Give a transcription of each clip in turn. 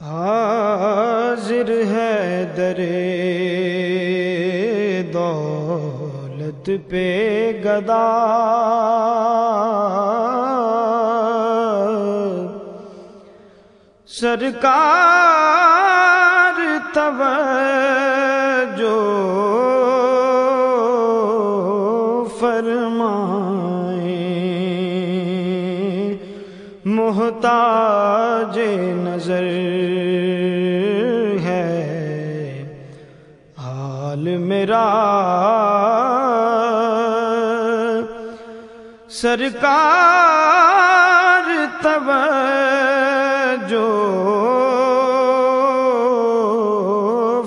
हाजिर है दरे दौलत पे गदा। सरकार तब जो मोहताज नज़र है। हाल मेरा सरकार तब जो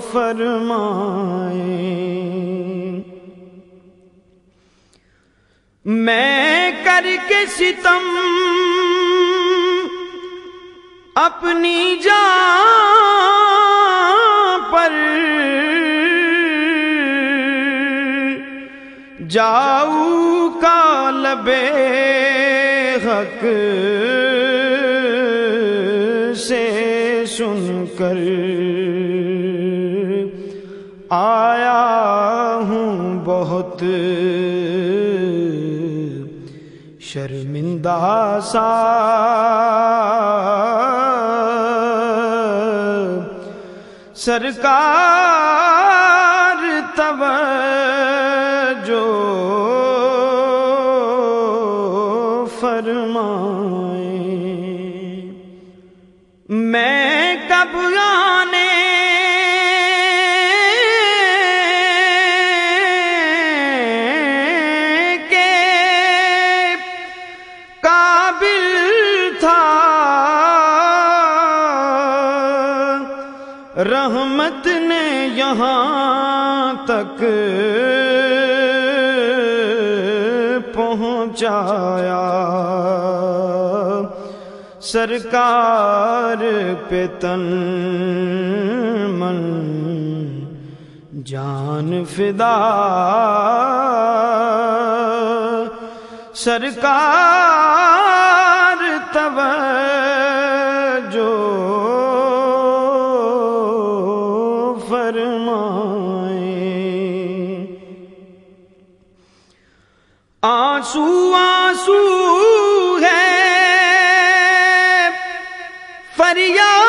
फरमाए। मैं करके सितम अपनी जान पर जाऊ का लबे हक से सुनकर आया हूँ बहुत शर्मिंदा सा सरकार तब जो फरमाए। मैं कब आने के काबिल था? यहाँ तक पहुँचाया। सरकार पे तन मन जान फिदा। सरकार आँसू आँसू है। फरियादी।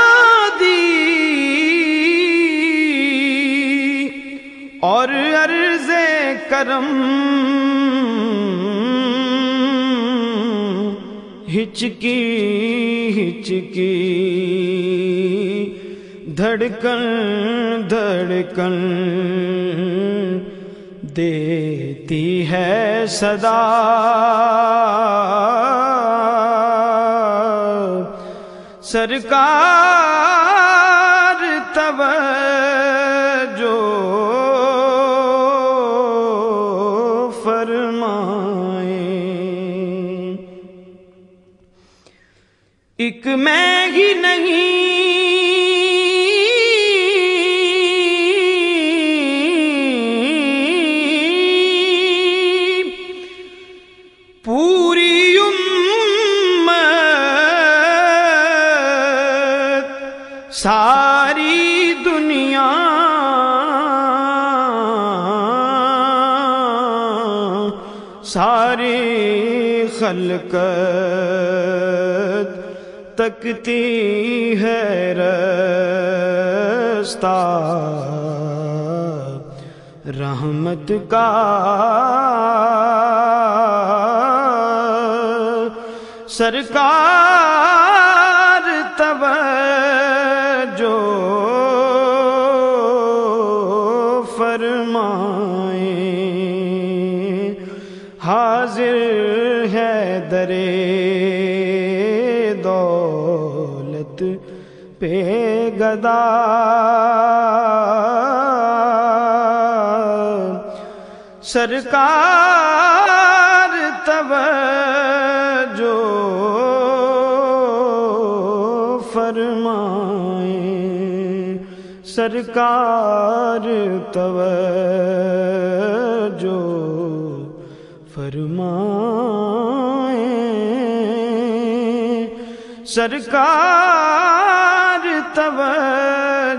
और अर्जे करम। हिचकी हिचकी। धड़कन धड़कन। देती है सदा। सरकार तब जो फरमाए। एक मैं ही नहीं सारी दुनिया। सारी खलकत तकती है रस्ता। रहमत का सरकार हाजिर है दरे दौलत पे गदा। सरकार तब जो फरमाए सरकार तब जो फरमाए। सरकार तब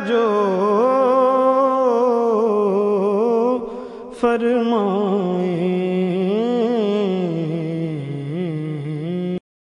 जो फरमाए।